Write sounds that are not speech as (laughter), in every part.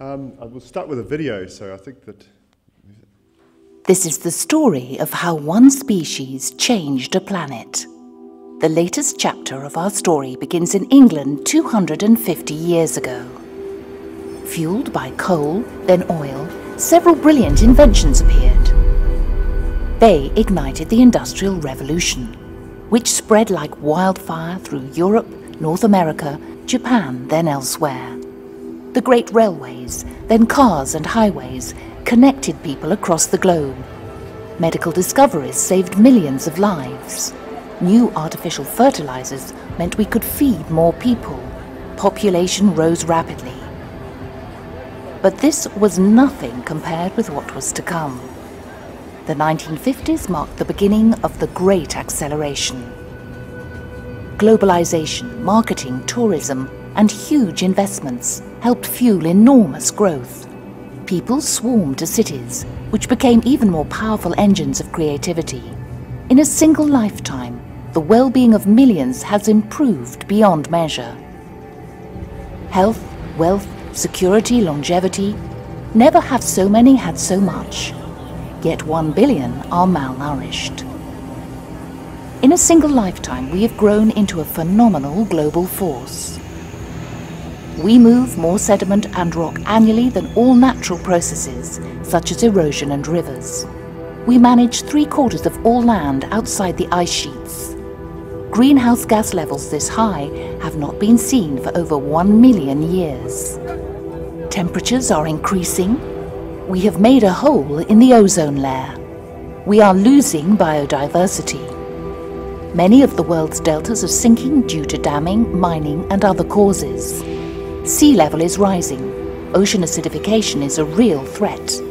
Um, I will start with a video, so I think that. This is the story of how one species changed a planet. The latest chapter of our story begins in England 250 years ago. Fueled by coal, then oil, several brilliant inventions appeared. They ignited the Industrial Revolution, which spread like wildfire through Europe, North America, Japan, then elsewhere. The great railways, then cars and highways, connected people across the globe. Medical discoveries saved millions of lives. New artificial fertilizers meant we could feed more people. Population rose rapidly. But this was nothing compared with what was to come. The 1950s marked the beginning of the Great Acceleration. Globalization, marketing, tourism, and huge investments helped fuel enormous growth. People swarmed to cities, which became even more powerful engines of creativity. In a single lifetime, the well-being of millions has improved beyond measure. Health, wealth, security, longevity, never have so many had so much. Yet one billion are malnourished. In a single lifetime, we have grown into a phenomenal global force. We move more sediment and rock annually than all natural processes, such as erosion and rivers. We manage three quarters of all land outside the ice sheets. Greenhouse gas levels this high have not been seen for over one million years. Temperatures are increasing. We have made a hole in the ozone layer. We are losing biodiversity. Many of the world's deltas are sinking due to damming, mining and other causes. Sea level is rising. Ocean acidification is a real threat.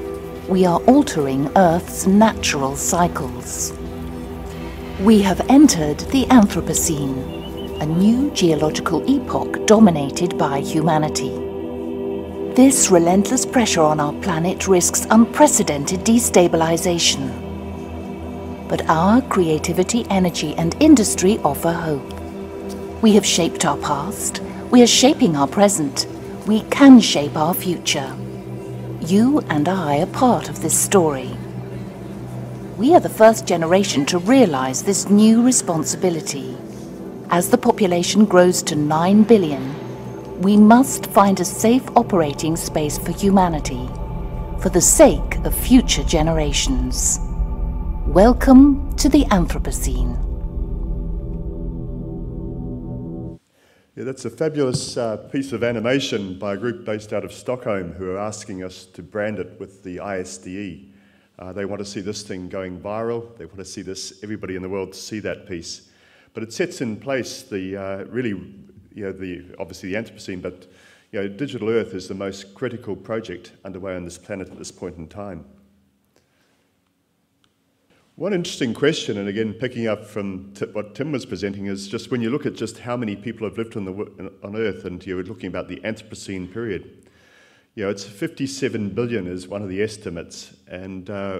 We are altering Earth's natural cycles. We have entered the Anthropocene, a new geological epoch dominated by humanity. This relentless pressure on our planet risks unprecedented destabilization. But our creativity, energy and industry offer hope. We have shaped our past, we are shaping our present. We can shape our future. You and I are part of this story. We are the first generation to realize this new responsibility. As the population grows to 9 billion, we must find a safe operating space for humanity, for the sake of future generations. Welcome to the Anthropocene. Yeah, that's a fabulous uh, piece of animation by a group based out of Stockholm who are asking us to brand it with the ISDE. Uh, they want to see this thing going viral. They want to see this, everybody in the world see that piece. But it sets in place the uh, really, you know, the, obviously the Anthropocene, but you know, Digital Earth is the most critical project underway on this planet at this point in time. One interesting question, and again picking up from what Tim was presenting, is just when you look at just how many people have lived on, the, on Earth, and you're looking about the Anthropocene period, you know, it's 57 billion is one of the estimates, and uh,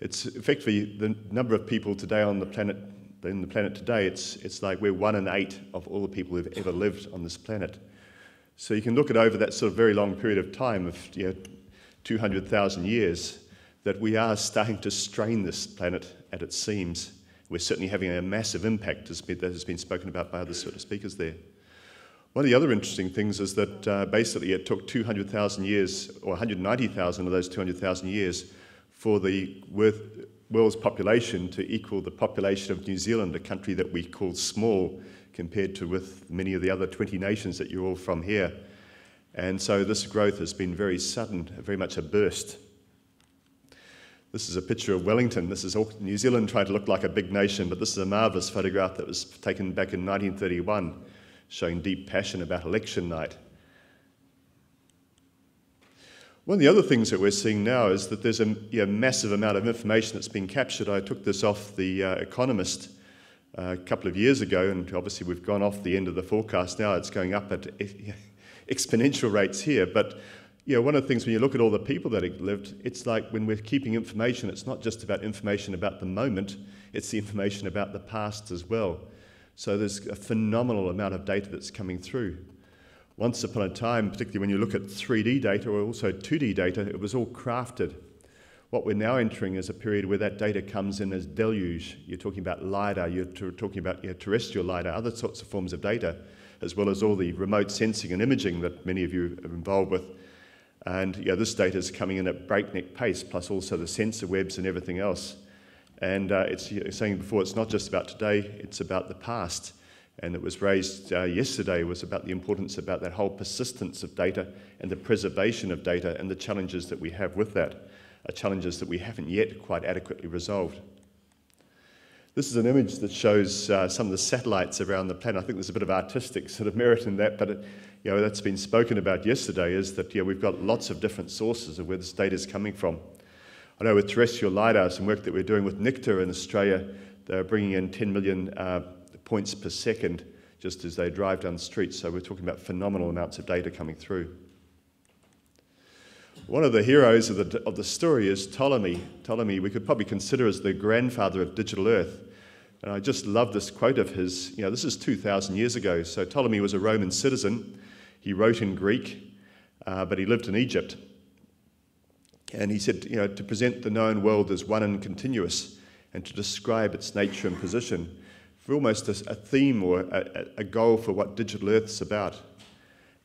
it's effectively the number of people today on the planet, in the planet today, it's, it's like we're one in eight of all the people who've ever lived on this planet. So you can look at over that sort of very long period of time of you know, 200,000 years, that we are starting to strain this planet at its seams. We're certainly having a massive impact, that has been spoken about by other sort of speakers there. One of the other interesting things is that uh, basically it took 200,000 years, or 190,000 of those 200,000 years, for the world's population to equal the population of New Zealand, a country that we call small compared to with many of the other 20 nations that you're all from here. And so this growth has been very sudden, very much a burst. This is a picture of Wellington. This is New Zealand trying to look like a big nation, but this is a marvellous photograph that was taken back in 1931, showing deep passion about election night. One of the other things that we're seeing now is that there's a you know, massive amount of information that's been captured. I took this off The uh, Economist uh, a couple of years ago, and obviously we've gone off the end of the forecast now. It's going up at (laughs) exponential rates here, but you know, one of the things when you look at all the people that have lived, it's like when we're keeping information, it's not just about information about the moment, it's the information about the past as well. So there's a phenomenal amount of data that's coming through. once upon a time, particularly when you look at 3D data or also 2D data, it was all crafted. What we're now entering is a period where that data comes in as deluge. You're talking about LIDAR, you're talking about you know, terrestrial LIDAR, other sorts of forms of data, as well as all the remote sensing and imaging that many of you are involved with. And know, this data is coming in at breakneck pace, plus also the sensor webs and everything else. And uh, it's you know, saying before, it's not just about today, it's about the past. And it was raised uh, yesterday was about the importance about that whole persistence of data and the preservation of data and the challenges that we have with that, are challenges that we haven't yet quite adequately resolved. This is an image that shows uh, some of the satellites around the planet. I think there's a bit of artistic sort of merit in that, but it, you know, that's been spoken about yesterday is that we've got lots of different sources of where this data is coming from. I know with terrestrial LiDAR, some work that we're doing with NICTA in Australia, they're bringing in 10 million uh, points per second just as they drive down the street. So we're talking about phenomenal amounts of data coming through. One of the heroes of the, of the story is Ptolemy. Ptolemy, we could probably consider as the grandfather of digital Earth. And I just love this quote of his. You know, this is 2,000 years ago. So Ptolemy was a Roman citizen. He wrote in Greek, uh, but he lived in Egypt. And he said, you know, to present the known world as one and continuous, and to describe its nature and position, for almost a, a theme or a, a, goal for what Digital Earth's about.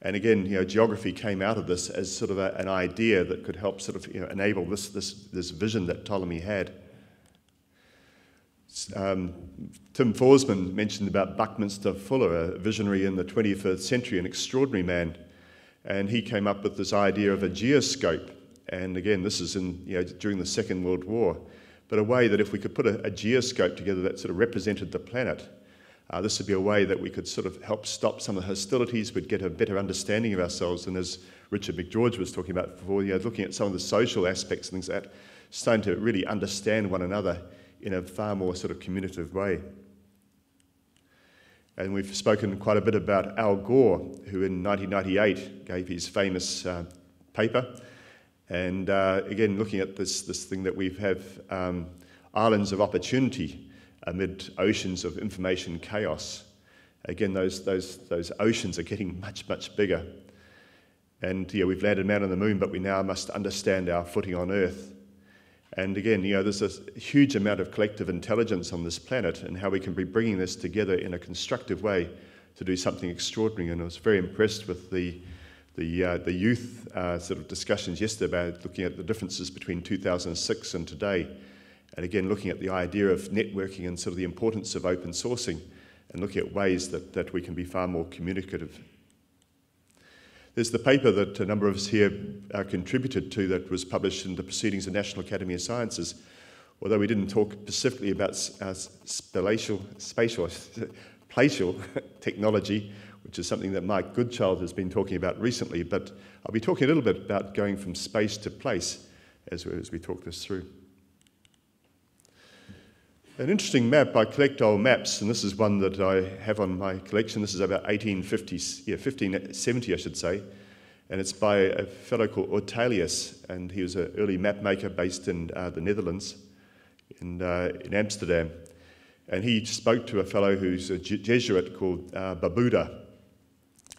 And again, you know, geography came out of this as sort of a, an idea that could help sort of you know, enable this, this, this vision that Ptolemy had. Um, Tim Foresman mentioned about Buckminster Fuller, a visionary in the 21st century, an extraordinary man. And he came up with this idea of a geoscope. And again, this is in, you know, during the Second World War. But a way that if we could put a, a geoscope together that sort of represented the planet, uh, this would be a way that we could sort of help stop some of the hostilities, we'd get a better understanding of ourselves. And as Richard McGeorge was talking about before, you know, looking at some of the social aspects and things like that, starting to really understand one another in a far more sort of communicative way. And we've spoken quite a bit about Al Gore, who in 1998 gave his famous uh, paper. And uh, again, looking at this, this thing that we have um, islands of opportunity amid oceans of information chaos. Again, those, those, those oceans are getting much, much bigger. And yeah, we've landed man on the moon, but we now must understand our footing on Earth. And again, you know, there's a huge amount of collective intelligence on this planet and how we can be bringing this together in a constructive way to do something extraordinary. And I was very impressed with the, the, uh, the youth uh, sort of discussions yesterday about looking at the differences between 2006 and today. And again, looking at the idea of networking and sort of the importance of open sourcing and looking at ways that, that we can be far more communicative there's the paper that a number of us here uh, contributed to that was published in the Proceedings of the National Academy of Sciences. Although we didn't talk specifically about uh, spatial, spatial, (laughs) spatial (laughs) technology, which is something that Mike Goodchild has been talking about recently, but I'll be talking a little bit about going from space to place as we, as we talk this through. An interesting map, I collect old maps, and this is one that I have on my collection. This is about 1850, yeah, 1570, I should say. And it's by a fellow called Ortelius, and he was an early map maker based in uh, the Netherlands, in, uh, in Amsterdam. And he spoke to a fellow who's a Jesuit called uh, Barbuda.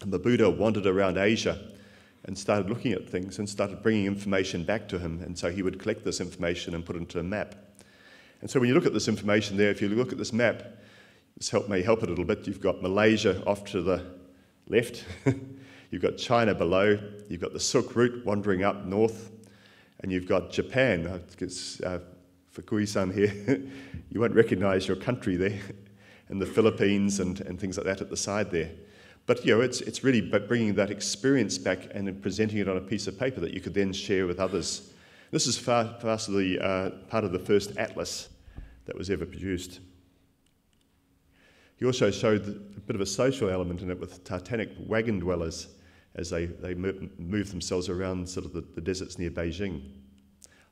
And Barbuda wandered around Asia and started looking at things and started bringing information back to him. And so he would collect this information and put it into a map. And so when you look at this information there, if you look at this map, this help, may help it a little bit. You've got Malaysia off to the left, (laughs) you've got China below, you've got the Silk Route wandering up north, and you've got Japan. Uh, for Kui-san here, (laughs) you won't recognize your country there, (laughs) and the Philippines and, and things like that at the side there. But you know, it's, it's really bringing that experience back and presenting it on a piece of paper that you could then share with others. This is far, the, uh, part of the first atlas that was ever produced. He also showed a bit of a social element in it with Titanic wagon dwellers as they, they move themselves around sort of the, the deserts near Beijing.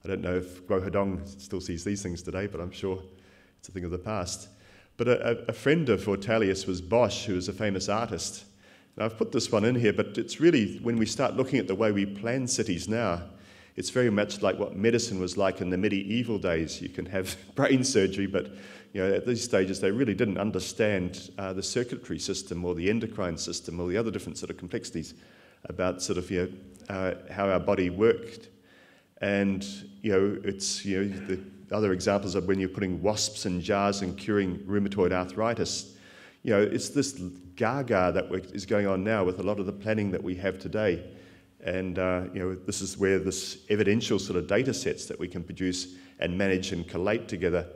I don't know if Guo Huadong still sees these things today, but I'm sure it's a thing of the past. But a, a friend of Ortelius was Bosch, who was a famous artist. Now, I've put this one in here, but it's really when we start looking at the way we plan cities now, It's very much like what medicine was like in the medieval days. You can have (laughs) brain surgery, but you know, at these stages, they really didn't understand uh, the circulatory system or the endocrine system or the other different sort of complexities about sort of you know, uh, how our body worked. And you know, it's you know the other examples of when you're putting wasps in jars and curing rheumatoid arthritis. You know, it's this gaga that is going on now with a lot of the planning that we have today. And uh, you know, this is where this evidential sort of data sets that we can produce and manage and collate together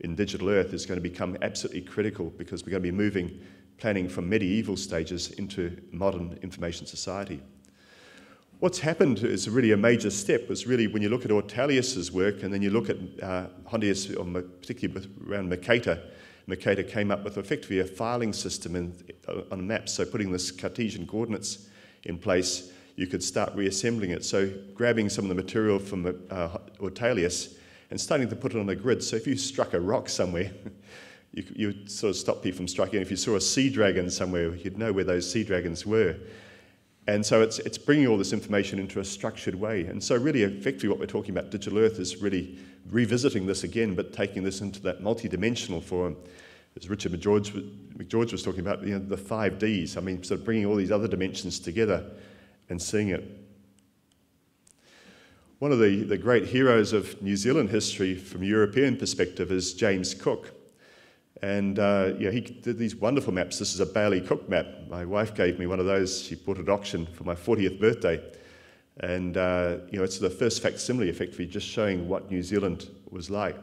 in digital earth is going to become absolutely critical because we're going to be moving planning from medieval stages into modern information society. What's happened is really a major step was really when you look at Ortelius's work and then you look at uh, Hondius, or particularly around Mercator, Mercator came up with effectively a filing system in, uh, on maps. So putting this Cartesian coordinates in place, you could start reassembling it. So grabbing some of the material from uh, Ortelius and starting to put it on a grid. So if you struck a rock somewhere, (laughs) you, you would sort of stop people from striking. If you saw a sea dragon somewhere, you'd know where those sea dragons were. And so it's, it's bringing all this information into a structured way. And so, really, effectively, what we're talking about, Digital Earth, is really revisiting this again, but taking this into that multidimensional form. As Richard McGeorge, McGeorge was talking about, you know, the five Ds. I mean, sort of bringing all these other dimensions together and seeing it. One of the, the great heroes of New Zealand history from a European perspective is James Cook. And uh, yeah, he did these wonderful maps. This is a Bailey Cook map. My wife gave me one of those. She bought at auction for my 40th birthday. And uh, you know, it's the first facsimile, effectively, just showing what New Zealand was like.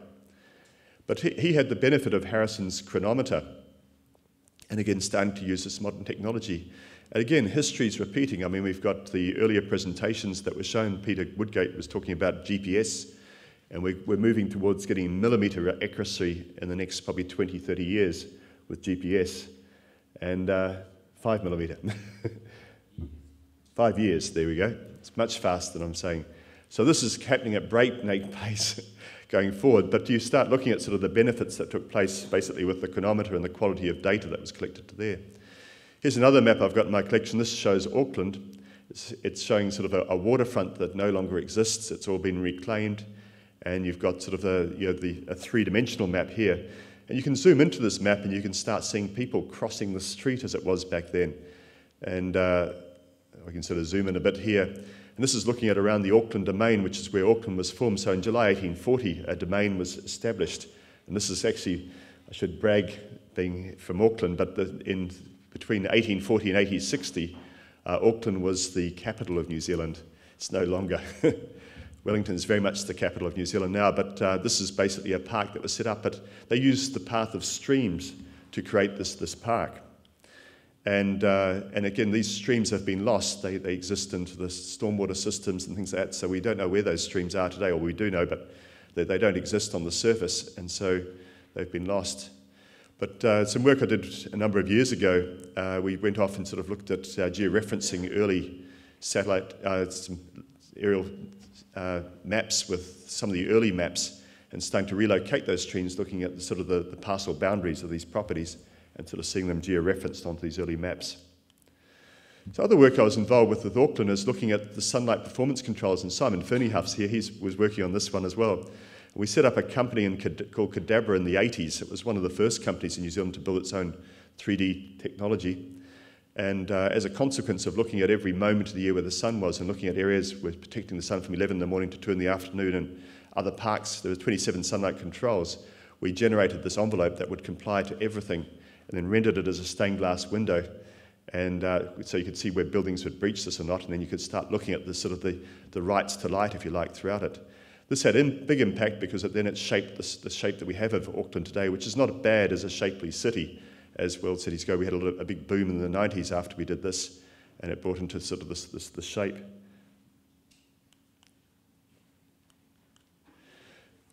But he, he had the benefit of Harrison's chronometer, and again, starting to use this modern technology. And again, history is repeating. I mean, we've got the earlier presentations that were shown. Peter Woodgate was talking about GPS, and we're, we're moving towards getting millimeter accuracy in the next probably 20, 30 years with GPS. And uh, five millimeter. (laughs) five years, there we go. It's much faster than I'm saying. So this is happening at breakneck (laughs) pace going forward. But you start looking at sort of the benefits that took place basically with the chronometer and the quality of data that was collected there. Here's another map I've got in my collection. This shows Auckland. It's, it's showing sort of a, a, waterfront that no longer exists. It's all been reclaimed. And you've got sort of a, you know, the, a three-dimensional map here. And you can zoom into this map and you can start seeing people crossing the street as it was back then. And uh, I can sort of zoom in a bit here. And this is looking at around the Auckland domain, which is where Auckland was formed. So in July 1840, a domain was established. And this is actually, I should brag being from Auckland, but the, in between 1840 and 1860, uh, Auckland was the capital of New Zealand. It's no longer. (laughs) Wellington is very much the capital of New Zealand now, but uh, this is basically a park that was set up. But they used the path of streams to create this, this park. And, uh, and again, these streams have been lost. They, they exist into the stormwater systems and things like that. So we don't know where those streams are today, or we do know, but they, they don't exist on the surface. And so they've been lost. But uh, some work I did a number of years ago, uh, we went off and sort of looked at uh, georeferencing early satellite, uh, some aerial uh, maps with some of the early maps and starting to relocate those trends, looking at the, sort of the, the parcel boundaries of these properties and sort of seeing them georeferenced onto these early maps. So other work I was involved with with Auckland is looking at the sunlight performance controls, and Simon Fernyhuff's here, he was working on this one as well. We set up a company in, called Cadabra in the 80s. It was one of the first companies in New Zealand to build its own 3D technology. And uh, as a consequence of looking at every moment of the year where the sun was and looking at areas with protecting the sun from 11 in the morning to 2 in the afternoon and other parks, there were 27 sunlight controls. We generated this envelope that would comply to everything and then rendered it as a stained glass window. And uh, so you could see where buildings would breach this or not, and then you could start looking at the sort of the, the rights to light, if you like, throughout it. This had a big impact because it, then it shaped this, the shape that we have of Auckland today, which is not bad as a shapely city as world cities go. We had a, a big boom in the 90s after we did this, and it brought into sort of this, this, this shape.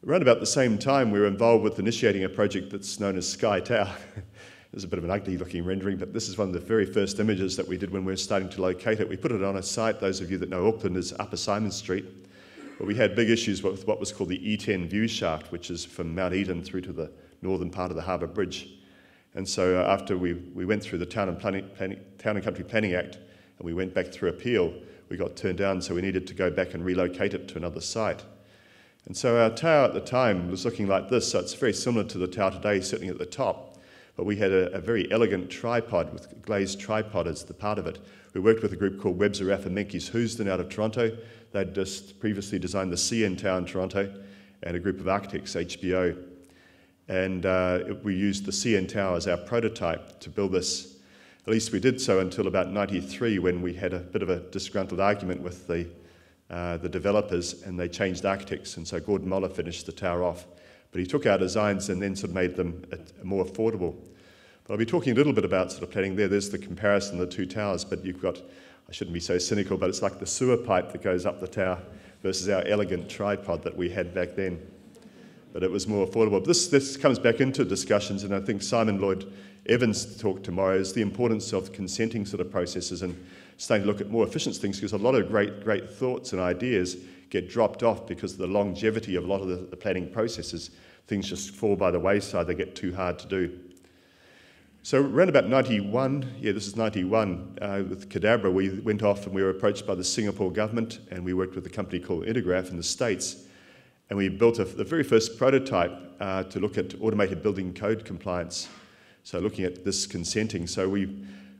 Around about the same time, we were involved with initiating a project that's known as Sky Tower. (laughs) There's a bit of an ugly looking rendering, but this is one of the very first images that we did when we were starting to locate it. We put it on a site, those of you that know Auckland, is Upper Symonds Street. But we had big issues with what was called the E10 view shaft, which is from Mount Eden through to the northern part of the Harbour Bridge. And so uh, after we, we went through the Town and, planning, planning, Town and Country Planning Act and we went back through appeal, we got turned down, so we needed to go back and relocate it to another site. And so our tower at the time was looking like this, so it's very similar to the tower today, sitting at the top. But we had a, a very elegant tripod with glazed tripod as the part of it. We worked with a group called Webb Zerafa Menkes Housden out of Toronto. They'd just previously designed the CN Tower in Toronto, and a group of architects, HBO. And uh, we used the CN Tower as our prototype to build this. At least we did so until about 93 when we had a bit of a disgruntled argument with the, uh, the developers and they changed architects. And so Gordon Moller finished the tower off. But he took our designs and then sort of made them more affordable. But I'll be talking a little bit about sort of planning there. There's the comparison of the two towers, but you've got, I shouldn't be so cynical, but it's like the sewer pipe that goes up the tower versus our elegant tripod that we had back then but it was more affordable. This, this comes back into discussions, and I think Simon Lloyd Evans' talk tomorrow is the importance of consenting sort of processes and starting to look at more efficient things because a lot of great, great thoughts and ideas get dropped off because of the longevity of a lot of the, the planning processes. Things just fall by the wayside, they get too hard to do. So around about 91, yeah, this is 91, uh, with Cadabra, we went off and we were approached by the Singapore government and we worked with a company called Intergraph in the States and we built a, the very first prototype uh, to look at automated building code compliance. So looking at this consenting. So we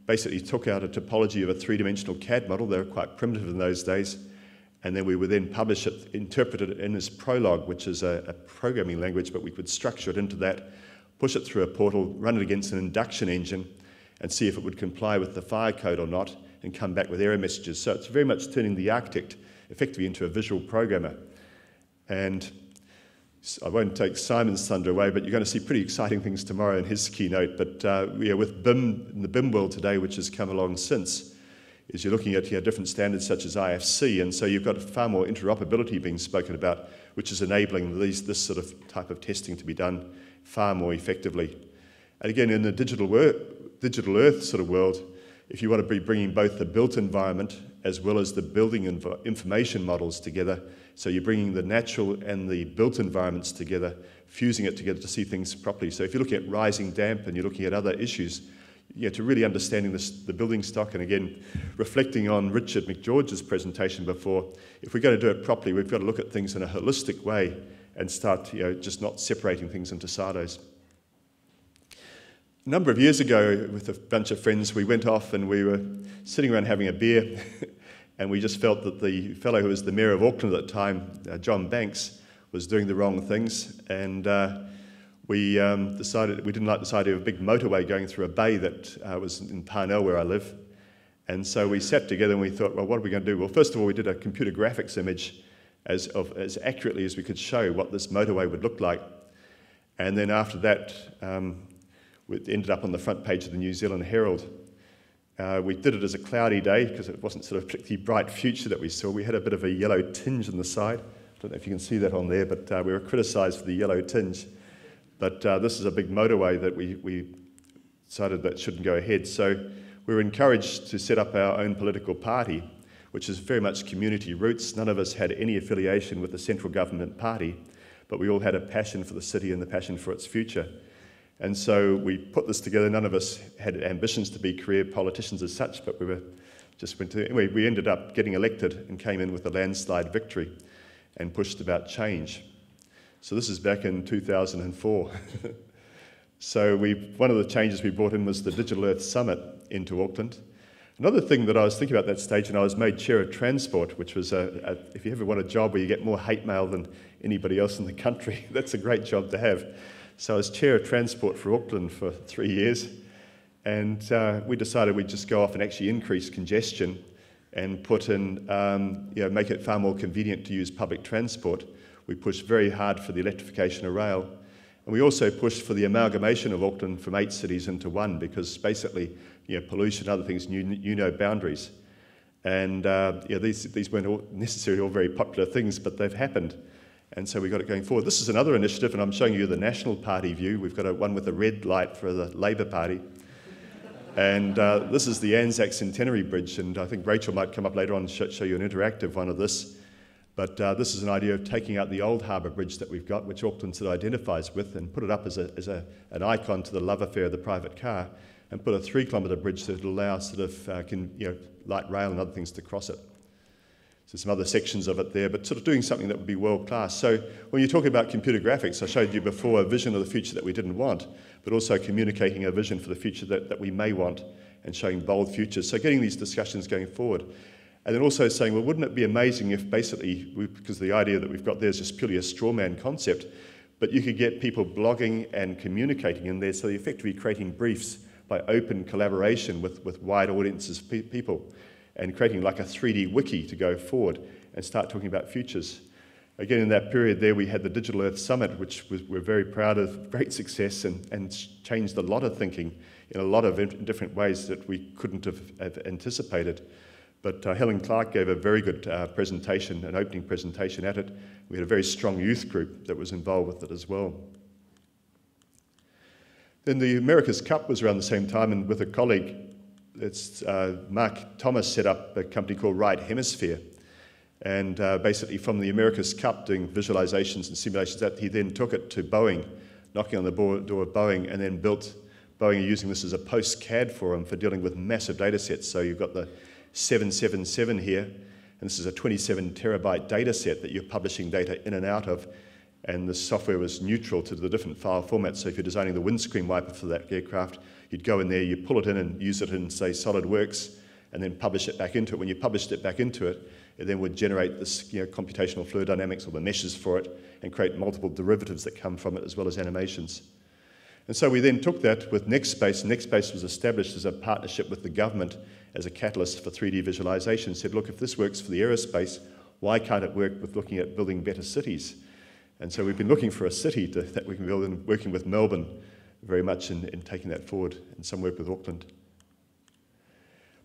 basically took out a topology of a three-dimensional CAD model. They were quite primitive in those days. And then we would then publish it, interpret it in this Prolog, which is a, a programming language, but we could structure it into that, push it through a portal, run it against an induction engine, and see if it would comply with the fire code or not, and come back with error messages. So it's very much turning the architect effectively into a visual programmer. And I won't take Simon's thunder away, but you're going to see pretty exciting things tomorrow in his keynote. But uh, yeah, with BIM, in the BIM world today, which has come along since, is you're looking at you know, different standards such as IFC, and so you've got far more interoperability being spoken about, which is enabling these, this sort of type of testing to be done far more effectively. And again, in the digital, wor- digital earth sort of world, if you want to be bringing both the built environment as well as the building information models together, so you're bringing the natural and the built environments together, fusing it together to see things properly. So if you're looking at rising damp and you're looking at other issues, you know, to really understanding this, the building stock, and again, reflecting on Richard McGeorge's presentation before, if we're going to do it properly, we've got to look at things in a holistic way and start, you know, just not separating things into silos. A number of years ago, with a bunch of friends, we went off and we were sitting around having a beer (laughs) And we just felt that the fellow who was the mayor of Auckland at the time, uh, John Banks, was doing the wrong things. And uh, we um, decided, we didn't like this idea of a big motorway going through a bay that uh, was in Parnell where I live. And so we sat together and we thought, well, what are we going to do? Well, first of all, we did a computer graphics image as, of, as accurately as we could show what this motorway would look like. And then after that, um, it ended up on the front page of the New Zealand Herald. Uh, we did it as a cloudy day because it wasn't sort of particularly bright future that we saw. We had a bit of a yellow tinge on the side. I don't know if you can see that on there, but uh, we were criticised for the yellow tinge. But uh, this is a big motorway that we, we decided that shouldn't go ahead. So we were encouraged to set up our own political party, which is very much community roots. None of us had any affiliation with the central government party, but we all had a passion for the city and the passion for its future. And so we put this together. None of us had ambitions to be career politicians as such, but we were just went to, anyway, we ended up getting elected and came in with a landslide victory and pushed about change. So this is back in 2004. (laughs) so we, one of the changes we brought in was the Digital Earth Summit into Auckland. Another thing that I was thinking about that stage, and I was made chair of transport, which was a, a, if you ever want a job where you get more hate mail than anybody else in the country, (laughs) that's a great job to have. So I was chair of transport for Auckland for three years, and uh, we decided we'd just go off and actually increase congestion and put in, um, you know, make it far more convenient to use public transport. We pushed very hard for the electrification of rail. And we also pushed for the amalgamation of Auckland from eight cities into one because basically, you know, pollution other things you, knew no boundaries. And uh, yeah, these, these weren't all necessarily all very popular things, but they've happened. And so we got it going forward. This is another initiative, and I'm showing you the National Party view. We've got a, one with a red light for the Labour Party. And uh, this is the Anzac Centenary Bridge, and I think Rachel might come up later on and show, you an interactive one of this. But uh, this is an idea of taking out the old harbour bridge that we've got, which Auckland identifies with, and put it up as, a, as a, an icon to the love affair of the private car, and put a three kilometre bridge that will allow sort of uh, can, you know, light rail and other things to cross it. So some other sections of it there, but sort of doing something that would be world class. So when you talk about computer graphics, I showed you before a vision of the future that we didn't want, but also communicating a vision for the future that, that we may want and showing bold futures. So getting these discussions going forward. And then also saying, well, wouldn't it be amazing if basically, we, because the idea that we've got there is just purely a straw man concept, but you could get people blogging and communicating in there, so you're effectively creating briefs by open collaboration with, with wide audiences of pe- people and creating like a 3D wiki to go forward and start talking about futures. Again, in that period there, we had the Digital Earth Summit, which was, we're very proud of, (laughs) great success, and, and changed a lot of thinking in a lot of different ways that we couldn't have, have anticipated. But uh, Helen Clark gave a very good uh, presentation, an opening presentation at it. We had a very strong youth group that was involved with it as well. Then the America's Cup was around the same time, and with a colleague, it's, uh, Mark Thomas set up a company called Right Hemisphere. And uh, basically, from the America's Cup, doing visualizations and simulations, that he then took it to Boeing, knocking on the door of Boeing, and then built Boeing using this as a post CAD forum for dealing with massive data sets. So you've got the 777 here, and this is a 27 terabyte data set that you're publishing data in and out of. And the software was neutral to the different file formats. So if you're designing the windscreen wiper for that aircraft, you'd go in there, you pull it in and use it in, say, SolidWorks, and then publish it back into it. When you published it back into it, it then would generate this you know, computational fluid dynamics or the meshes for it and create multiple derivatives that come from it as well as animations. And so we then took that with NextSpace. NextSpace was established as a partnership with the government as a catalyst for 3D visualization. Said, look, if this works for the aerospace, why can't it work with looking at building better cities? And so we've been looking for a city to, that we can build and working with Melbourne very much in, in taking that forward and some work with Auckland.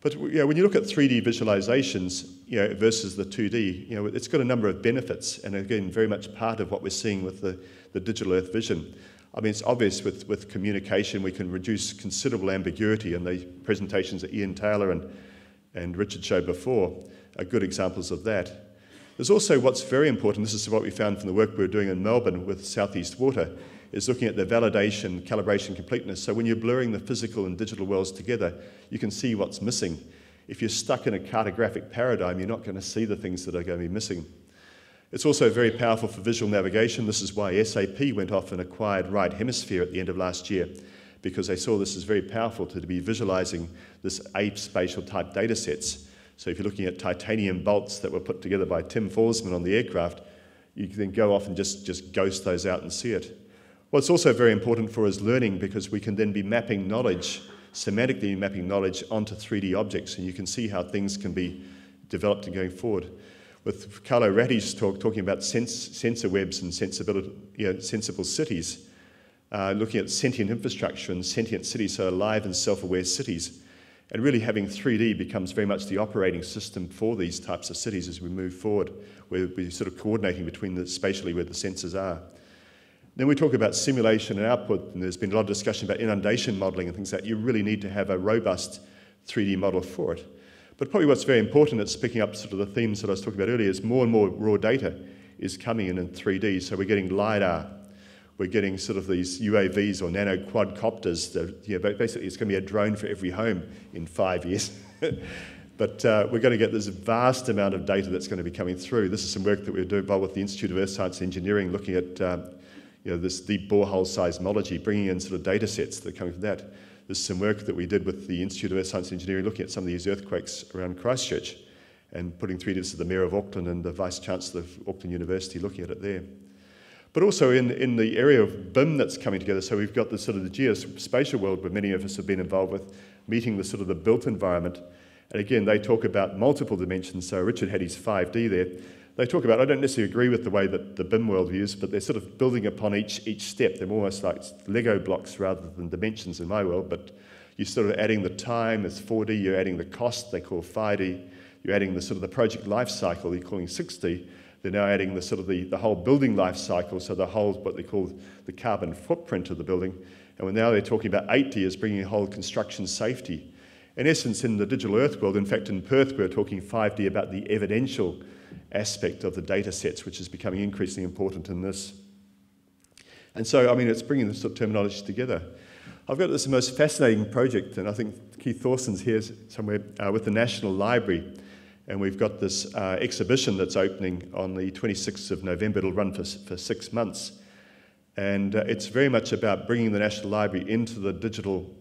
But you know, when you look at 3D visualizations you know, versus the 2D, you know, it's got a number of benefits, and again, very much part of what we're seeing with the, the Digital Earth Vision. I mean, it's obvious with, with communication we can reduce considerable ambiguity, and the presentations that Ian Taylor and, and Richard showed before are good examples of that. There's also what's very important, this is what we found from the work we were doing in Melbourne with Southeast Water, is looking at the validation, calibration, completeness. So when you're blurring the physical and digital worlds together, you can see what's missing. If you're stuck in a cartographic paradigm, you're not going to see the things that are going to be missing. It's also very powerful for visual navigation. This is why SAP went off and acquired Right Hemisphere at the end of last year, because they saw this as very powerful to be visualizing this ape spatial type data sets. So if you're looking at titanium bolts that were put together by Tim Foresman on the aircraft, you can then go off and just, just ghost those out and see it. What's also very important for us learning because we can then be mapping knowledge, semantically mapping knowledge onto 3D objects, and you can see how things can be developed and going forward with Carlo Ratti's talk talking about sens- sensor webs and sensibility, you know, sensible cities, uh, looking at sentient infrastructure and sentient cities, so alive and self aware cities. And really having 3D becomes very much the operating system for these types of cities as we move forward, where we're sort of coordinating between the spatially where the sensors are. Then we talk about simulation and output, and there's been a lot of discussion about inundation modeling and things like that. You really need to have a robust 3D model for it. But probably what's very important, it's picking up sort of the themes that I was talking about earlier, is more and more raw data is coming in in 3D. So we're getting LiDAR, we're getting sort of these UAVs or nano quadcopters. That, you know, basically, it's going to be a drone for every home in five years. (laughs) but uh, we're going to get this vast amount of data that's going to be coming through. This is some work that we're doing with the Institute of Earth Science Engineering, looking at uh, you know, this deep borehole seismology, bringing in sort of data sets that are coming from that. There's some work that we did with the Institute of Earth Science Engineering looking at some of these earthquakes around Christchurch and putting three to the Mayor of Auckland and the Vice Chancellor of Auckland University looking at it there. But also in, in the area of BIM that's coming together, so we've got the sort of the geospatial world where many of us have been involved with, meeting the sort of the built environment. And again, they talk about multiple dimensions. So Richard had his 5D there they talk about, I don't necessarily agree with the way that the BIM world views, but they're sort of building upon each, each step. They're almost like Lego blocks rather than dimensions in my world, but you're sort of adding the time, it's 4D, you're adding the cost, they call 5D, you're adding the sort of the project life cycle, you're calling 6D. They're now adding the sort of the, the whole building life cycle, so the whole, what they call the carbon footprint of the building. And now they're talking about 8D as bringing whole construction safety. In essence, in the digital earth world, in fact, in Perth, we're talking 5D about the evidential aspect of the data sets, which is becoming increasingly important in this. And so, I mean, it's bringing this sort of terminology together. I've got this most fascinating project, and I think Keith Thorson's here somewhere uh, with the National Library. And we've got this uh, exhibition that's opening on the 26th of November. It'll run for, for six months. And uh, it's very much about bringing the National Library into the digital,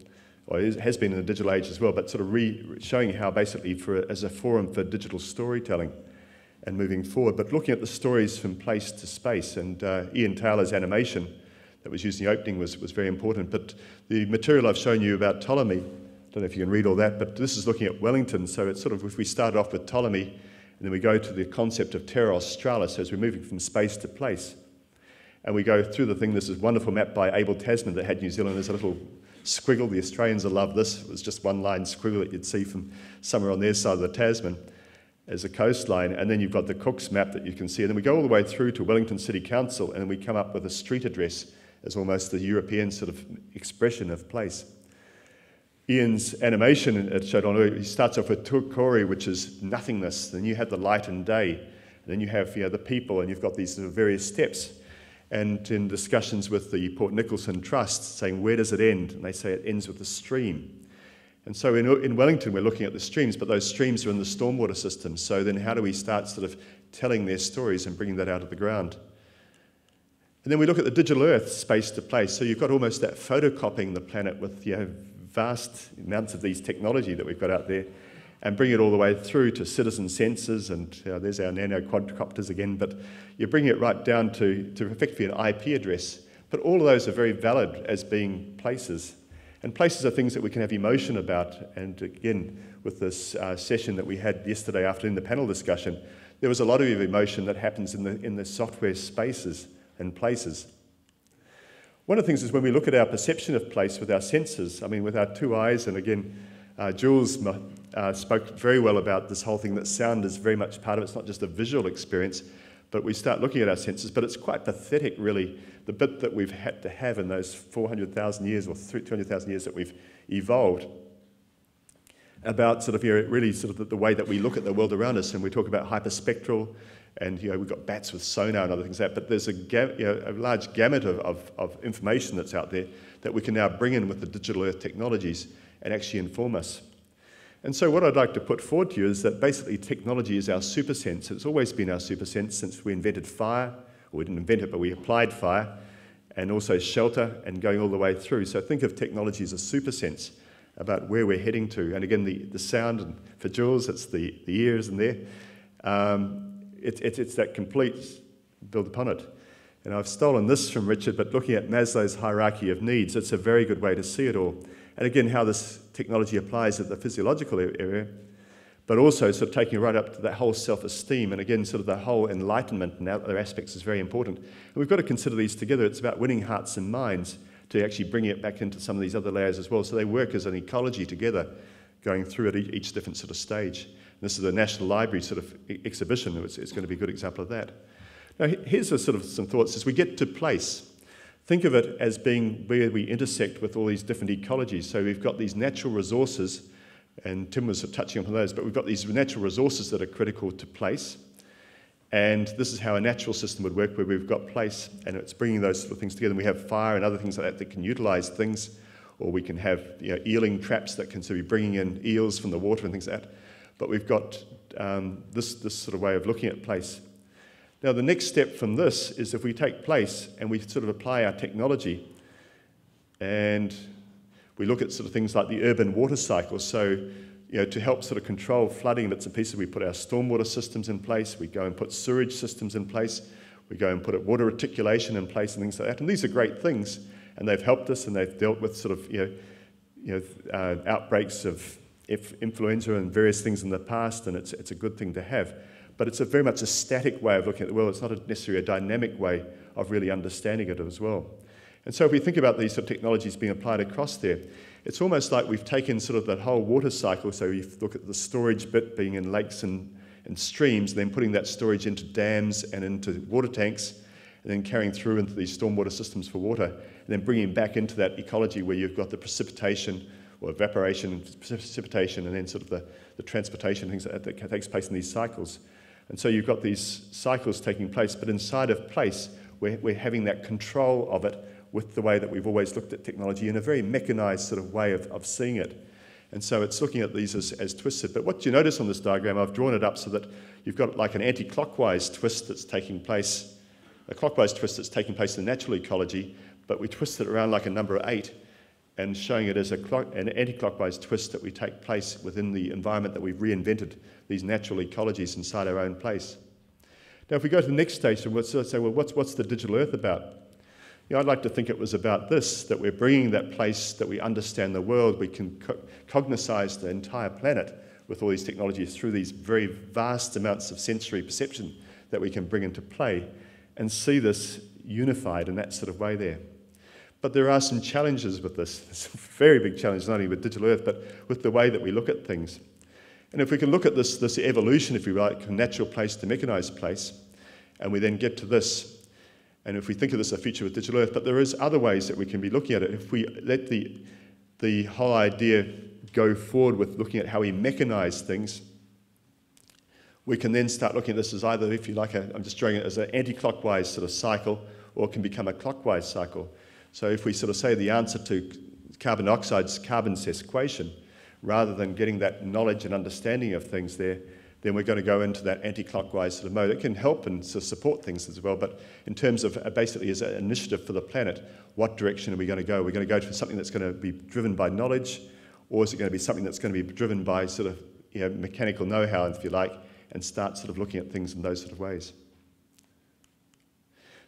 or has been in the digital age as well, but sort of showing how basically for, as a forum for digital storytelling and moving forward, but looking at the stories from place to space. And uh, Ian Taylor's animation that was used in the opening was, was very important. But the material I've shown you about Ptolemy don't know if you can read all that, but this is looking at Wellington. So it's sort of if we start off with Ptolemy, and then we go to the concept of terra australis as we're moving from space to place. And we go through the thing. This is a wonderful map by Abel Tasman that had New Zealand. There's a little squiggle. The Australians will love this. It was just one line squiggle that you'd see from somewhere on their side of the Tasman as a coastline. And then you've got the Cook's map that you can see. And then we go all the way through to Wellington City Council, and we come up with a street address as almost the European sort of expression of place. Ian's animation showed on, he starts off with Te Kore, which is nothingness. Then you have the light and day. And then you have you know, the people, and you've got these various steps. And in discussions with the Port Nicholson Trust, saying, where does it end? And they say it ends with the stream. And so in, in Wellington, we're looking at the streams, but those streams are in the stormwater system. So then how do we start sort of telling their stories and bringing that out of the ground? And then we look at the digital Earth, space to place. So you've got almost that photocopying the planet with you know, vast amounts of these technology that we've got out there and bring it all the way through to citizen sensors, and uh, there's our nano quadcopters again, but you bring it right down to, to effectively an IP address. But all of those are very valid as being places. And places are things that we can have emotion about. And again, with this uh, session that we had yesterday afternoon, the panel discussion, there was a lot of emotion that happens in the, in the software spaces and places. One of the things is when we look at our perception of place with our senses, I mean, with our two eyes, and again, uh, Jules uh, spoke very well about this whole thing that sound is very much part of it. It's not just a visual experience, but we start looking at our senses. But it's quite pathetic, really, the bit that we've had to have in those 400,000 years or 200,000 years that we've evolved about sort of you know, really sort of the, the, way that we look at the world around us. And we talk about hyperspectral and you know, we've got bats with sonar and other things like that, but there's a, you know, a large gamut of, of, of, information that's out there that we can now bring in with the digital earth technologies and actually inform us. And so what I'd like to put forward to you is that basically technology is our super sense. It's always been our super sense since we invented fire, we didn't invent it, but we applied fire, and also shelter and going all the way through. So think of technology as a super sense about where we're heading to. And again, the, the sound, and for Jules, it's the, the ears in there. Um, it, it, it's that complete build upon it. And I've stolen this from Richard, but looking at Maslow's hierarchy of needs, it's a very good way to see it all. And again, how this technology applies at the physiological area, but also sort of taking right up to that whole self esteem. And again, sort of the whole enlightenment and other aspects is very important. And we've got to consider these together. It's about winning hearts and minds to actually bring it back into some of these other layers as well. So they work as an ecology together, going through at each different sort of stage. This is a National Library sort of exhibition. It's, it's going to be a good example of that. Now, here's a sort of some thoughts as we get to place. Think of it as being where we intersect with all these different ecologies. So we've got these natural resources, and Tim was touching on those, but we've got these natural resources that are critical to place. And this is how a natural system would work, where we've got place and it's bringing those sort of things together. And we have fire and other things like that that can utilize things, or we can have you know, eeling traps that can of be bringing in eels from the water and things like that. But we've got um, this, this sort of way of looking at place. Now, the next step from this is if we take place and we sort of apply our technology and we look at sort of things like the urban water cycle. So, you know, to help sort of control flooding bits and pieces, we put our stormwater systems in place, we go and put sewage systems in place, we go and put water reticulation in place and things like that. And these are great things, and they've helped us and they've dealt with sort of, you know, you know uh, outbreaks of influenza and various things in the past, and it's, it's a good thing to have. But it's a very much a static way of looking at the world. It's not a necessarily a dynamic way of really understanding it as well. And so if we think about these sort of technologies being applied across there, it's almost like we've taken sort of that whole water cycle. So you look at the storage bit being in lakes and, and streams, then putting that storage into dams and into water tanks, and then carrying through into these stormwater systems for water, and then bringing back into that ecology where you've got the precipitation or evaporation, precipitation, and then sort of the, the transportation, things that, that takes place in these cycles. And so you've got these cycles taking place, but inside of place, we're, we're having that control of it with the way that we've always looked at technology in a very mechanized sort of way of, of seeing it. And so it's looking at these as, as twisted. But what you notice on this diagram, I've drawn it up so that you've got like an anti-clockwise twist that's taking place, a clockwise twist that's taking place in natural ecology, but we twist it around like a number eight and showing it as a clock, an anti-clockwise twist that we take place within the environment that we've reinvented, these natural ecologies inside our own place. Now, if we go to the next stage, and we'll say, well, what's, what's the digital earth about? You know, I'd like to think it was about this, that we're bringing that place that we understand the world, we can co- cognisize the entire planet with all these technologies through these very vast amounts of sensory perception that we can bring into play and see this unified in that sort of way there. But there are some challenges with this. (laughs) There's a very big challenge, not only with Digital Earth, but with the way that we look at things. And if we can look at this, this evolution, if you like, from natural place to mechanized place, and we then get to this, and if we think of this as a future with Digital Earth, but there is other ways that we can be looking at it. If we let the, the whole idea go forward with looking at how we mechanize things, we can then start looking at this as either, if you like, i am just drawing it as an anti-clockwise sort of cycle, or it can become a clockwise cycle. So if we sort of say the answer to carbon dioxide's carbon sequestration, rather than getting that knowledge and understanding of things there, then we're going to go into that anti-clockwise sort of mode. It can help and sort of support things as well, but in terms of uh, basically as an initiative for the planet, what direction are we going to go? Are We're going to go to something that's going to be driven by knowledge, or is it going to be something that's going to be driven by sort of you know, mechanical know-how, if you like, and start sort of looking at things in those sort of ways?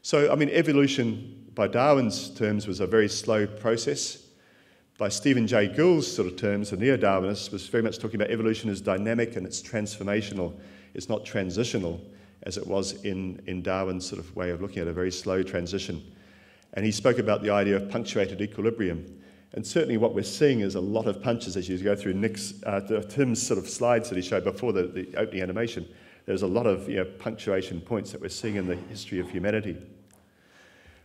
So, I mean, evolution by Darwin's terms was a very slow process by Stephen Jay Gould's sort of terms, a neo-Darwinist was very much talking about evolution as dynamic and it's transformational. It's not transitional as it was in, in Darwin's sort of way of looking at a very slow transition. And he spoke about the idea of punctuated equilibrium. And certainly what we're seeing is a lot of punches as you go through Nick's, uh, Tim's sort of slides that he showed before the, the opening animation. There's a lot of you know, punctuation points that we're seeing in the history of humanity.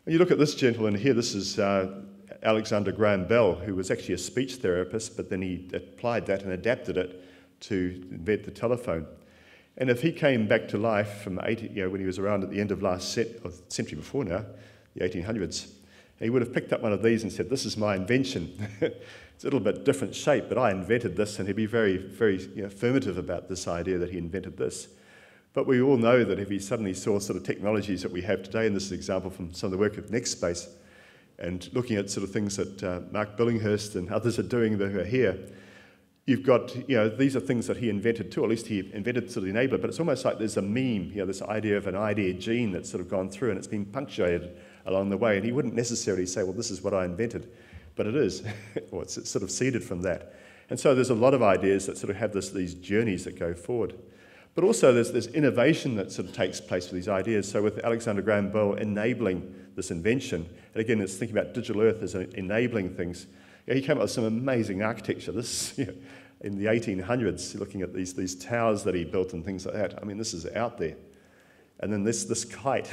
You look at this gentleman here, this is uh, Alexander Graham Bell, who was actually a speech therapist, but then he applied that and adapted it to invent the telephone. And if he came back to life from 80, you know, when he was around at the end of last set, century before now, the 1800s, he would have picked up one of these and said, This is my invention. (laughs) it's a little bit different shape, but I invented this, and he'd be very, very you know, affirmative about this idea that he invented this. But we all know that if he suddenly saw sort of technologies that we have today, and this is an example from some of the work of NextSpace, and looking at sort of things that uh, Mark Billinghurst and others are doing that are here, you've got, you know, these are things that he invented too, at least he invented sort of the enabler, but it's almost like there's a meme, you know, this idea of an idea gene that's sort of gone through and it's been punctuated along the way. And he wouldn't necessarily say, well, this is what I invented, but it is, (laughs) or it's sort of seeded from that. And so there's a lot of ideas that sort of have this, these journeys that go forward. But also there's this innovation that sort of takes place with these ideas. So with Alexander Graham Bell enabling this invention, and again, it's thinking about digital earth as enabling things. he came up with some amazing architecture. This, (laughs) you know, in the 1800s, looking at these, these towers that he built and things like that. I mean, this is out there. And then this, this kite.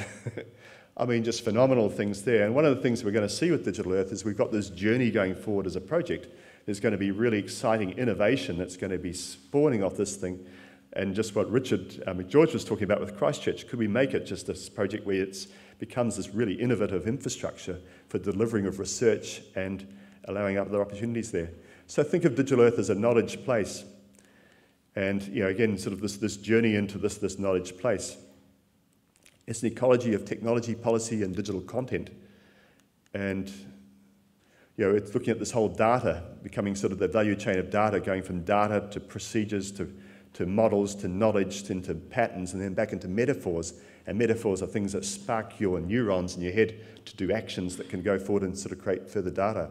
(laughs) I mean, just phenomenal things there. And one of the things we're going to see with Digital Earth is we've got this journey going forward as a project. There's going to be really exciting innovation that's going to be spawning off this thing. And just what Richard um, George was talking about with Christchurch, could we make it just this project where it becomes this really innovative infrastructure for delivering of research and allowing other opportunities there. So think of Digital Earth as a knowledge place. And you know, again, sort of this, this journey into this, this knowledge place. It's an ecology of technology, policy, and digital content. And you know, it's looking at this whole data, becoming sort of the value chain of data, going from data to procedures to, to models to knowledge to, into patterns and then back into metaphors and metaphors are things that spark your neurons in your head to do actions that can go forward and sort of create further data.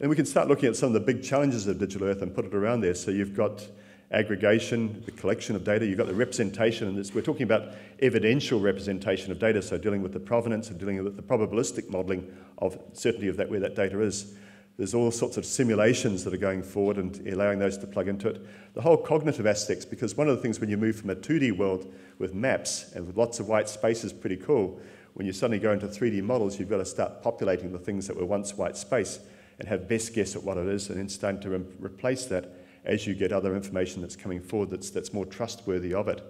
And we can start looking at some of the big challenges of digital earth and put it around there. So you've got aggregation, the collection of data, you've got the representation, and this, we're talking about evidential representation of data, so dealing with the provenance and dealing with the probabilistic modelling of certainty of that where that data is. There's all sorts of simulations that are going forward and allowing those to plug into it. The whole cognitive aspects, because one of the things when you move from a 2D world with maps and with lots of white space is pretty cool. When you suddenly go into 3D models, you've got to start populating the things that were once white space and have best guess at what it is and then start to re replace that as you get other information that's coming forward that's, that's more trustworthy of it.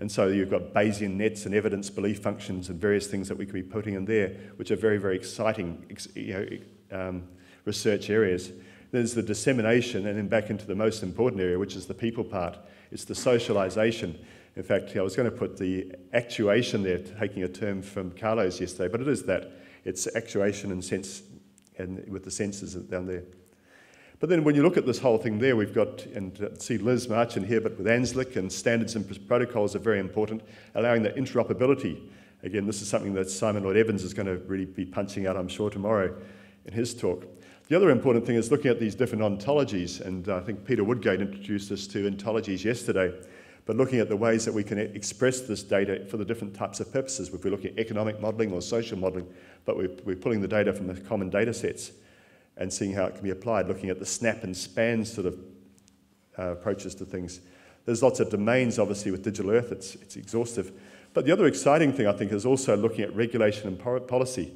And so you've got Bayesian nets and evidence belief functions and various things that we could be putting in there, which are very, very exciting you know, um, research areas. There's the dissemination, and then back into the most important area, which is the people part. It's the socialization. In fact, I was going to put the actuation there, taking a term from Carlos yesterday, but it is that. It's actuation and sense, and with the senses down there. But then when you look at this whole thing there, we've got, and uh, see Liz March in here, but with ANZLIC and standards and protocols are very important, allowing that interoperability. Again, this is something that Simon Lloyd Evans is going to really be punching out, I'm sure, tomorrow in his talk. The other important thing is looking at these different ontologies, and I think Peter Woodgate introduced us to ontologies yesterday, but looking at the ways that we can express this data for the different types of purposes. If we're looking at economic modelling or social modelling, but we're, we're pulling the data from the common data sets and seeing how it can be applied, looking at the snap and span sort of uh, approaches to things. There's lots of domains, obviously, with Digital Earth, it's, it's exhaustive. But the other exciting thing, I think, is also looking at regulation and policy.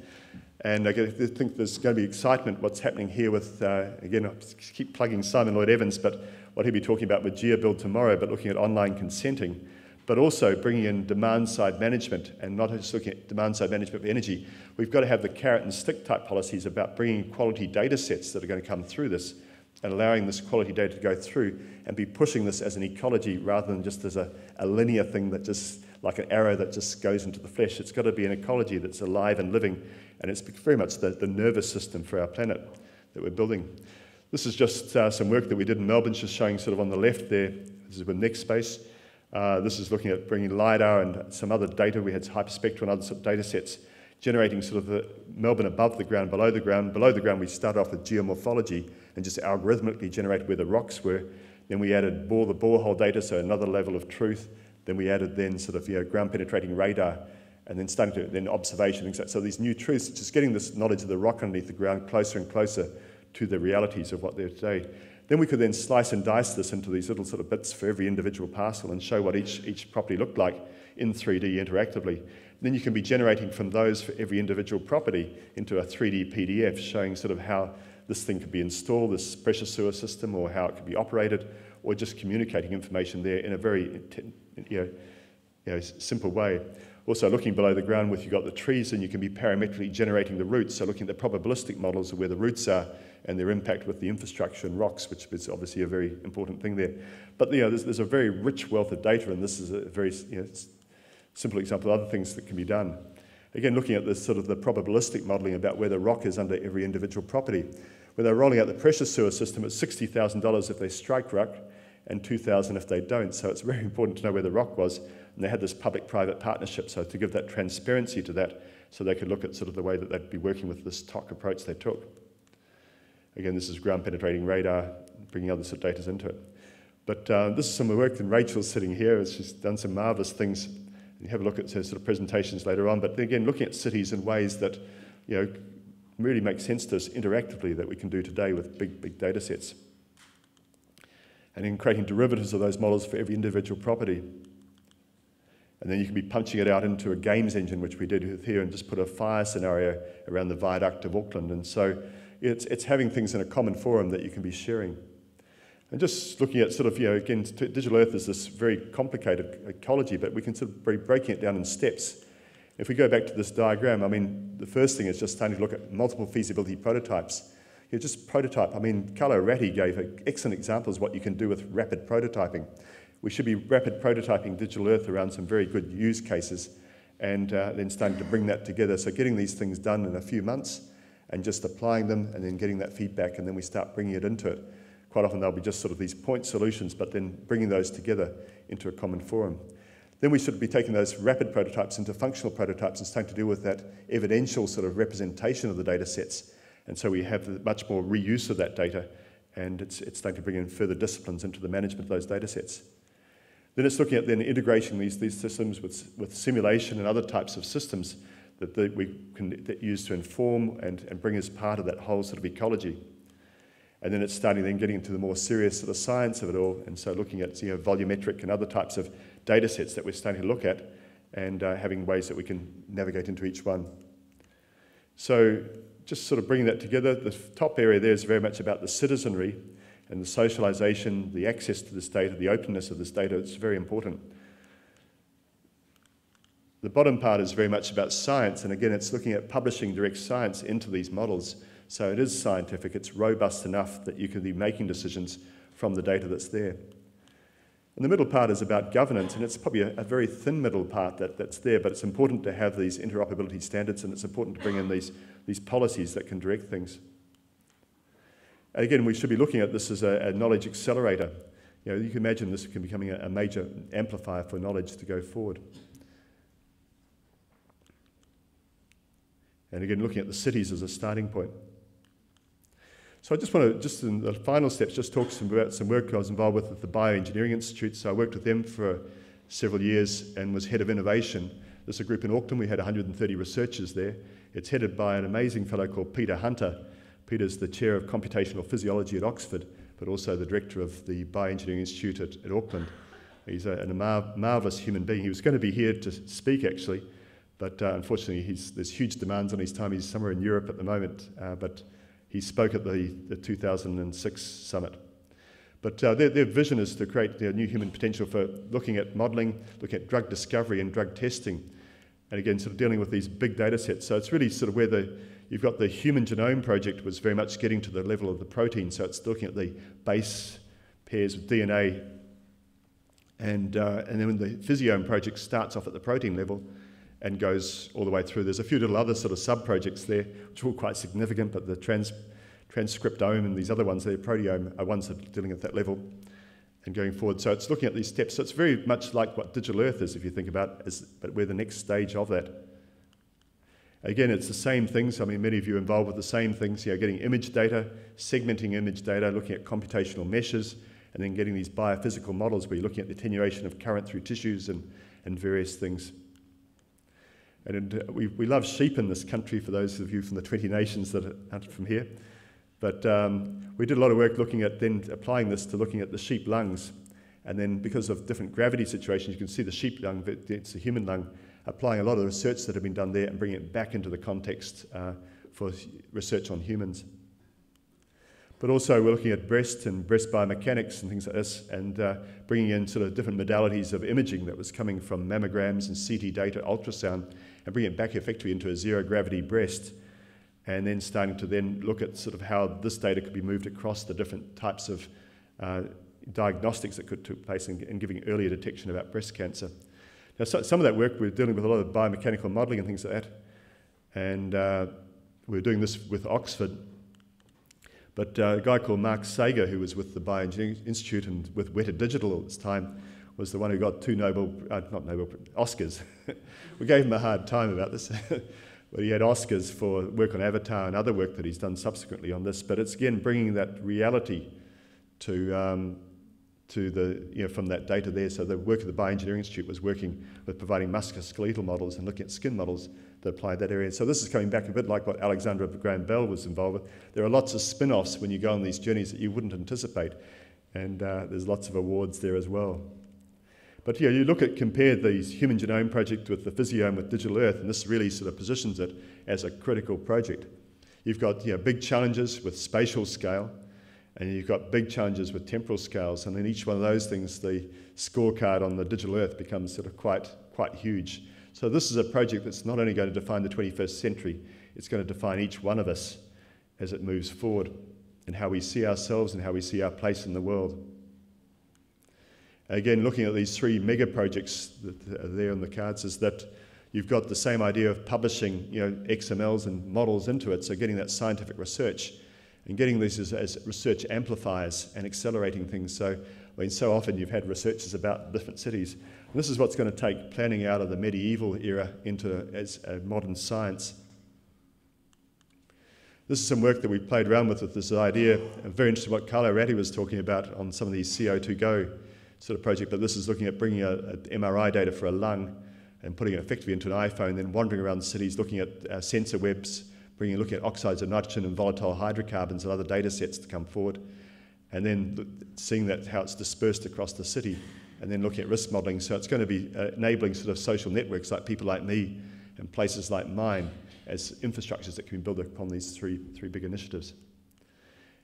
And I think there's going to be excitement what's happening here with, uh, again, I keep plugging Simon Lloyd Evans, but what he'll be talking about with GeoBuild tomorrow, but looking at online consenting, but also bringing in demand side management and not just looking at demand side management for energy. We've got to have the carrot and stick type policies about bringing quality data sets that are going to come through this and allowing this quality data to go through and be pushing this as an ecology rather than just as a, a linear thing that just like an arrow that just goes into the flesh. It's got to be an ecology that's alive and living and it's very much the, the nervous system for our planet that we're building. This is just uh, some work that we did in Melbourne, just showing sort of on the left there. This is with NextSpace. Uh, this is looking at bringing LiDAR and some other data. We had hyperspectral and other sort of data sets generating sort of the Melbourne above the ground, below the ground. Below the ground, we started off with geomorphology and just algorithmically generated where the rocks were. Then we added bore the borehole data, so another level of truth. Then we added then sort of you know, ground penetrating radar and then starting to then observation things like so these new truths, just getting this knowledge of the rock underneath the ground closer and closer to the realities of what they're today. Then we could then slice and dice this into these little sort of bits for every individual parcel and show what each, each property looked like in 3D interactively. Then you can be generating from those for every individual property into a 3D PDF showing sort of how this thing could be installed, this pressure sewer system, or how it could be operated, or just communicating information there in a very you know, you know, simple way. Also, looking below the ground with you've got the trees, and you can be parametrically generating the roots. So, looking at the probabilistic models of where the roots are and their impact with the infrastructure and rocks, which is obviously a very important thing there. But you know, there's, there's a very rich wealth of data, and this is a very you know, simple example of other things that can be done. Again, looking at this sort of the probabilistic modelling about where the rock is under every individual property. When they're rolling out the pressure sewer system, it's $60,000 if they strike rock and 2,000 if they don't. So it's very (laughs) important to know where the rock was and they had this public-private partnership, so to give that transparency to that, so they could look at sort of the way that they'd be working with this TOC approach they took. Again, this is ground-penetrating radar, bringing other sort of data into it. But uh, this is some of the work, and Rachel's sitting here. She's done some marvellous things. You have a look at her sort of presentations later on. But again, looking at cities in ways that, you know, really make sense to us interactively that we can do today with big, big data sets. And in creating derivatives of those models for every individual property. And then you can be punching it out into a games engine, which we did here, and just put a fire scenario around the viaduct of Auckland. And so it's, it's having things in a common forum that you can be sharing. And just looking at sort of, you know, again, Digital Earth is this very complicated ecology, but we can sort of be breaking it down in steps. If we go back to this diagram, I mean, the first thing is just starting to look at multiple feasibility prototypes. You just prototype. I mean, Carlo Ratti gave excellent examples of what you can do with rapid prototyping we should be rapid prototyping Digital Earth around some very good use cases and uh, then starting to bring that together. So getting these things done in a few months and just applying them and then getting that feedback and then we start bringing it into it. Quite often they'll be just sort of these point solutions, but then bringing those together into a common forum. Then we should be taking those rapid prototypes into functional prototypes and starting to deal with that evidential sort of representation of the data sets. And so we have much more reuse of that data and it's, it's starting to bring in further disciplines into the management of those data sets. Then it's looking at then integrating these, these systems with, with simulation and other types of systems that the, we can that use to inform and, and bring as part of that whole sort of ecology. And then it's starting then getting into the more serious sort of science of it all. And so looking at you know, volumetric and other types of data sets that we're starting to look at and uh, having ways that we can navigate into each one. So just sort of bringing that together, the top area there is very much about the citizenry and the socialization, the access to this data, the openness of this data, it's very important. The bottom part is very much about science, and again, it's looking at publishing direct science into these models So it is scientific, it's robust enough that you can be making decisions from the data that's there. And the middle part is about governance, and it's probably a, a, very thin middle part that, that's there, but it's important to have these interoperability standards and it's important to bring in these, these policies that can direct things. And again, we should be looking at this as a, a knowledge accelerator. You know, you can imagine this can becoming a, a major amplifier for knowledge to go forward. And again, looking at the cities as a starting point. So I just want to, just in the final steps, just talk some, about some work I was involved with at the Bioengineering Institute. So I worked with them for several years and was head of innovation. There's a group in Auckland, we had 130 researchers there. It's headed by an amazing fellow called Peter Hunter. Peter's the chair of computational physiology at Oxford, but also the director of the Bioengineering Institute at, at Auckland. He's a, a mar- marvellous human being. He was going to be here to speak actually, but uh, unfortunately there's huge demands on his time. He's somewhere in Europe at the moment, uh, but he spoke at the, the 2006 summit. But uh, their, their, vision is to create the new human potential for looking at modelling, looking at drug discovery and drug testing, and again, sort of dealing with these big data sets. So it's really sort of where the, you've got the Human Genome Project was very much getting to the level of the protein. So it's looking at the base pairs of DNA. And, uh, and then when the Physiome Project starts off at the protein level, and goes all the way through. There's a few little other sort of sub projects there, which are all quite significant, but the trans, transcriptome and these other ones, the proteome, are ones that are dealing at that level and going forward. So it's looking at these steps. So it's very much like what Digital Earth is, if you think about it, but we're the next stage of that. Again, it's the same things. I mean, many of you involved with the same things, you know, getting image data, segmenting image data, looking at computational meshes, and then getting these biophysical models where you're looking at the attenuation of current through tissues and, and various things. And we, we love sheep in this country, for those of you from the 20 nations that are from here. But um, we did a lot of work looking at then applying this to looking at the sheep lungs. And then because of different gravity situations, you can see the sheep lung, it's the human lung, applying a lot of the research that had been done there and bringing it back into the context uh, for research on humans. But also, we're looking at breast and breast biomechanics and things like this, and uh, bringing in sort of different modalities of imaging that was coming from mammograms and CT data, ultrasound, and bring it back effectively into a zero gravity breast, and then starting to then look at sort of how this data could be moved across the different types of uh, diagnostics that could take place in, in, giving earlier detection about breast cancer. Now, so, some of that work we're dealing with a lot of biomechanical modelling and things like that, and uh, we're doing this with Oxford. But uh, a guy called Mark Sagar, who was with the Bioengineering Institute and with Weta Digital at this time, was the one who got two Nobel, uh, not Nobel, Oscars. (laughs) we gave him a hard time about this. (laughs) but he had Oscars for work on Avatar and other work that he's done subsequently on this. But it's again bringing that reality to, um, to the, you know, from that data there. So the work of the Bioengineering Institute was working with providing musculoskeletal models and looking at skin models that apply that area. So this is coming back a bit like what Alexander Graham Bell was involved with. There are lots of spin-offs when you go on these journeys that you wouldn't anticipate. And uh, there's lots of awards there as well. But yeah, you look at compare these Human Genome Project with the Physiome with Digital Earth, and this really sort of positions it as a critical project. You've got you know, big challenges with spatial scale, and you've got big challenges with temporal scales, and in each one of those things, the scorecard on the Digital Earth becomes sort of quite, quite huge. So this is a project that's not only going to define the 21st century, it's going to define each one of us as it moves forward, and how we see ourselves and how we see our place in the world. Again, looking at these three mega projects that are there on the cards, is that you've got the same idea of publishing you know, XMLs and models into it, so getting that scientific research and getting these as, as research amplifiers and accelerating things. So, I mean, so often you've had researchers about different cities. And this is what's going to take planning out of the medieval era into as a modern science. This is some work that we played around with with this idea. I'm very interested in what Carlo Ratti was talking about on some of these CO2 Go sort of project, but this is looking at bringing a, a MRI data for a lung and putting it effectively into an iPhone, then wandering around the cities looking at uh, sensor webs, bringing looking at oxides of nitrogen and volatile hydrocarbons and other data sets to come forward, and then seeing that how it's dispersed across the city, and then looking at risk modelling. So it's going to be uh, enabling sort of social networks like people like me and places like mine as infrastructures that can be built upon these three, three big initiatives.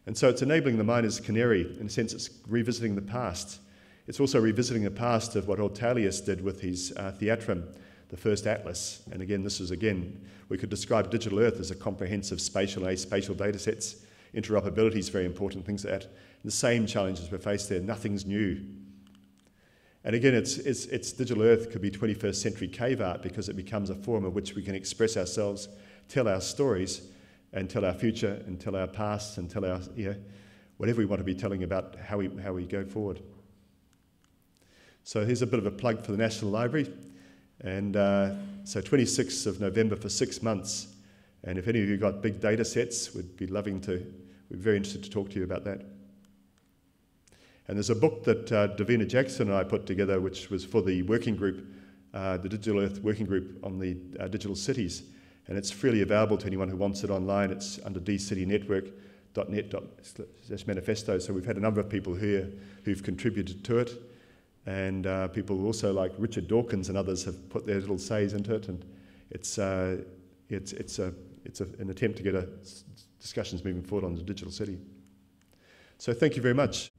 And so it's enabling the miner's canary. In a sense, it's revisiting the past it's also revisiting the past of what Ortelius did with his uh, theatrum. the first atlas. And again, this is again, we could describe Digital Earth as a comprehensive spatial and spatial data sets. Interoperability is very important, things like that. The same challenges we're faced there, nothing's new. And again, it's, it's, it's Digital Earth could be 21st century cave art because it becomes a forum in which we can express ourselves, tell our stories, and tell our future, and tell our past, and tell our, yeah, whatever we want to be telling about how we, how we go forward. So here's a bit of a plug for the National Library. And uh, so 26th of November for six months. And if any of you got big data sets, we'd be loving to, we'd be very interested to talk to you about that. And there's a book that uh, Davina Jackson and I put together, which was for the working group, uh, the Digital Earth Working Group on the uh, digital cities. And it's freely available to anyone who wants it online. It's under dcitynetwork.net manifesto. So we've had a number of people here who've contributed to it. And uh, people also like Richard Dawkins and others have put their little says into it. And it's, uh, it's, it's, a, it's a, an attempt to get a, discussions moving forward on the digital city. So thank you very much.